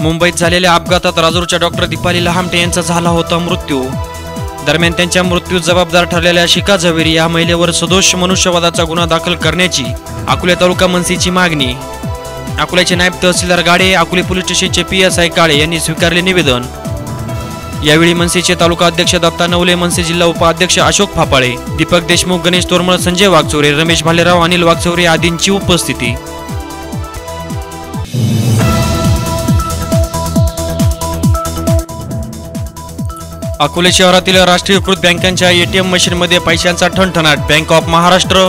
मुंबईत झालेल्या अपघातात राजूरच्या डॉक्टर दीपाली लहामटे यांचा झाला होता मृत्यू. दरम्यान त्यांच्या मृत्यू जबाबदार ठरलेल्या शिका झवेरी या महिलेवर सदोष मनुष्यवादाचा गुन्हा दाखल करण्याची अकोले तालुका मनसेची मागणी. अकोल्याचे नायब तहसीलदार गाडे अकोले पोलीस स्टेशनचे पी एस आय काळे यांनी स्वीकारले निवेदन. यावेळी मनसेचे तालुका अध्यक्ष दत्ता नवले मनसे जिल्हा उपाध्यक्ष अशोक फापाळे दीपक देशमुख गणेश तोरमळ संजय वाघचोरे रमेश भालेराव अनिल वाघचोरे आदींची उपस्थिती. अकोले शहरातील राष्ट्रीयकृत बँकांच्या एटीएम मशीनमध्ये पैशांचा ठणठणाट bank of Maharashtra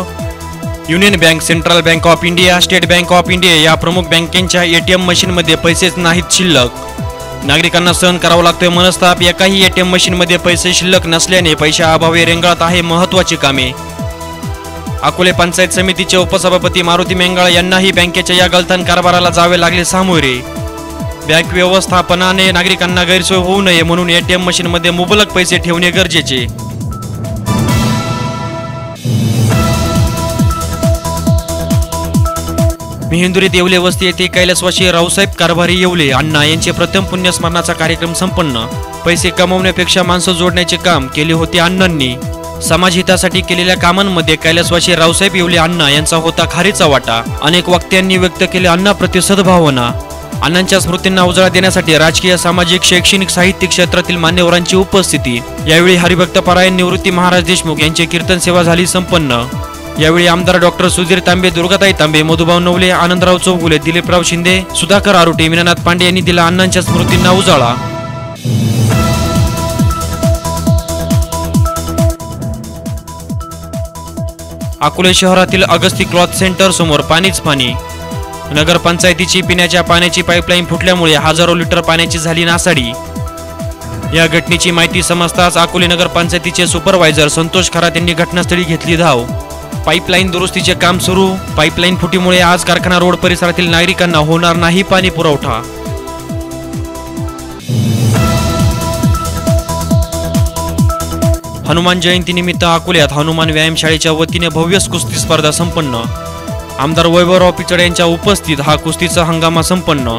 union bank central bank of India state bank of India या प्रमुख बँकेच्या एटीएम मशीनमध्ये पैसेच नाहीत शिल्लक. नागरिकांना सहन करावा लागतोय मनस्ताप एकाही एटीएम मशीनमध्ये पैसे शिल्लक नसल्याने पैशाअभावी रेंगाळत आहे महत्वाची कामे. अकोले पंचायत समितीचे उपसभापती मारुती मेंगाळ यांनाही बँकेच्या या गलथान कारभाराला जावे लागले सामोरे. बँक व्यवस्थापनाने नागरिकांना गैरसोय होऊ नये म्हणून एटीएम मशीनमध्ये मुबलक पैसे ठेवणे गरजेचे. मिहिंदुरीत येवले वस्ती येथे कैलासवाशी रावसाहेब कारभारी येवले. अण्णा यांचे प्रथम पुण्यस्मरणाचा कार्यक्रम संपन्न. पैसे कमवण्यापेक्षा माणसं जोडण्याचे काम केले होते अण्णांनी. समाजहितासाठी केलेल्या कामांमध्ये कैलासवाशी रावसाहेब येवले अण्णा यांचा होता खारीचा वाटा. अनेक वक्त्यांनी व्यक्त केले अण्णाप्रती सद्भावना. अण्णांच्या स्मृतींना उजाळा देण्यासाठी राजकीय सामाजिक शैक्षणिक साहित्य क्षेत्रातील मान्यवरांची उपस्थिती. यावेळी हरिभक्त परायण निवृत्ती महाराज देशमुख यांची कीर्तन सेवा झाली संपन्न. यावेळी आमदार डॉक्टर सुधीर तांबे दुर्गाताई तांबे मधुभाऊ नवले आनंदराव चौगुले दिलीपराव शिंदे सुधाकर आरोटे मीनानाथ पांडे यांनी दिला अण्णांच्या स्मृतींना उजाळा. अकोले शहरातील अगस्ती क्लॉथ सेंटर समोर पाणीच पाणी. नगरपंचायतीची पिण्याच्या पाण्याची पाईपलाईन फुटल्यामुळे हजारो लिटर पाण्याची झाली नासाडी. या घटनेची माहिती समजताच अकोले नगरपंचायतीचे सुपरवायझर संतोष खरात यांनी घटनास्थळी घेतली धाव. पाईपलाईन दुरुस्तीचे काम सुरू. पाईपलाईन फुटीमुळे आज कारखाना रोड परिसरातील नागरिकांना होणार नाही पाणी पुरवठा. हनुमान जयंतीनिमित्त अकोल्यात हनुमान व्यायामशाळेच्या वतीने भव्य कुस्ती स्पर्धा संपन्न. आमदार वैभवराव पिचड यांच्या उपस्थित हा कुस्तीचा हंगामा संपन्न.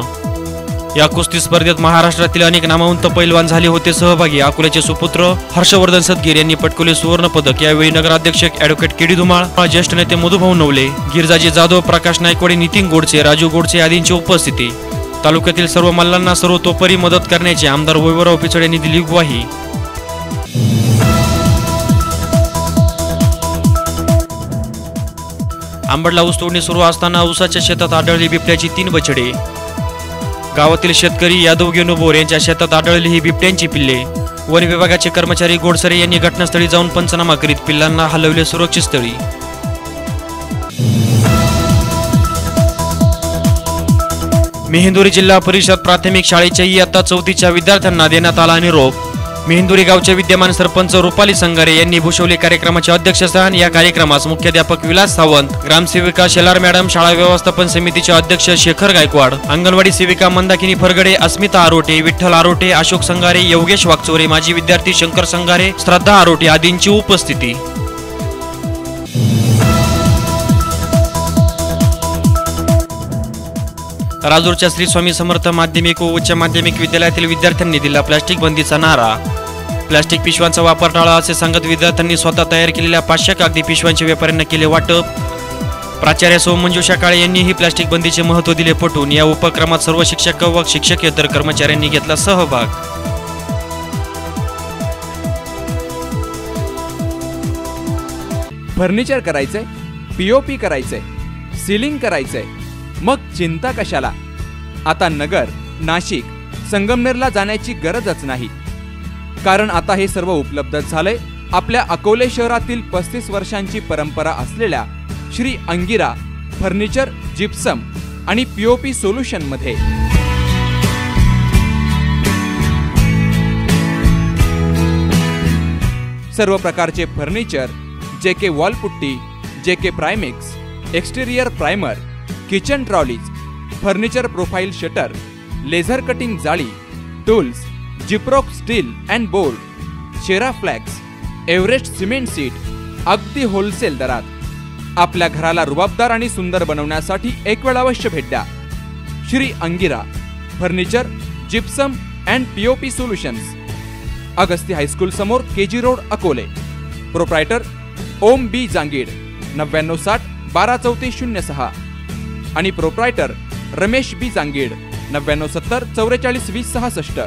या कुस्ती स्पर्धेत महाराष्ट्रातील अनेक नामवंत पैलवान झाले होते. सहभागी अकोल्याचे सुपुत्र हर्षवर्धन सदगीर यांनी पटकवले सुवर्ण पदक. यावेळी नगराध्यक्ष अॅडव्होकेट केडी धुमाळ ज्येष्ठ नेते मधुभाऊ नवले गिरजाजी जाधव प्रकाश नायकवाडे नितीन गोडसे राजू गोडसे आदींची उपस्थिती. तालुक्यातील सर्व मल्लांना सर्वतोपरी मदत करण्याचे आमदार वैभवराव पिचड यांनी दिली ग्वाही. आंबडला ऊस तोडणी सुरू असताना ऊसाच्या शेतात आढळली बिबट्याची तीन बछडे. गावातील शेतकरी यादव गेनुबोर यांच्या शेतात आढळली ही बिबट्यांची पिल्ले. वन विभागाचे कर्मचारी गोडसरे यांनी घटनास्थळी जाऊन पंचनामा करीत पिल्लांना हलवले सुरक्षित स्थळी. मेहेंदुरी जिल्हा परिषद प्राथमिक शाळेच्या इयत्ता चौथीच्या विद्यार्थ्यांना देण्यात आला निरोप. मेहंदुरी गावचे विद्यमान सरपंच रुपाली संगारे यांनी भूषवले कार्यक्रमाचे अध्यक्षस्थान या कार्यक्रमास मुख्याध्यापक विलास सावंत ग्रामसेविका शेलार मॅडम शाळा व्यवस्थापन समितीचे अध्यक्ष शेखर गायकवाड अंगणवाडी सेविका मंदाकिनी फरगडे अस्मिता आरोटे विठ्ठल आरोटे अशोक संगारे योगेश वागचोरे माजी विद्यार्थी शंकर संगारे श्रद्धा आरोटे आदींची उपस्थिती. राजूरच्या श्री स्वामी समर्थ माध्यमिक व उच्च माध्यमिक विद्यालयातील विद्यार्थ्यांनी दिला प्लास्टिक बंदीचा नारा. प्लास्टिक पिशव्यांचा वापर टाळा असे सांगत विद्यार्थ्यांनी स्वतः तयार केलेल्या पाचशे कागदी पिशव्यांचे व्यापाऱ्यांना केले वाटप. प्राचार्य सौ मंजुषा काळे यांनीही प्लास्टिक बंदीचे महत्त्व दिले पटून या उपक्रमात सर्व शिक्षक व शिक्षकेतर कर्मचाऱ्यांनी घेतला सहभाग. फर्निचर करायचंय पीओपी करायचंय सिलिंग करायचंय मग चिंता कशाला? आता नगर नाशिक संगमनेरला जाण्याची गरजच नाही. कारण आता हे सर्व उपलब्ध झालंय. आपल्या अकोले शहरातील पस्तीस वर्षांची परंपरा असलेल्या श्री अंगिरा फर्निचर जिप्सम आणि पीओपी सोल्युशनमध्ये सर्व प्रकारचे furniture J K wall putty J K primix exterior primer kitchen trolleys furniture profile shutter laser cutting जाळी tools Gyproc steel and board Shera flex Everest cement sheet अगदी होलसेल दरात. आपल्या घराला रुबाबदार आणि सुंदर बनवण्यासाठी एक वेळ अवश्य भेट द्या. Shri Angira furniture gypsum and POP solutions Agasti high school समोर K G road Akole. Proprietor Om B Jangid नव्याण्णव साठ बारा चौतीस शून्य सहा. आणि प्रोप्रायटर रमेश बी जांगीड नव्याण्णव सत्तर चौवेचाळीस वीस सहासष्ट.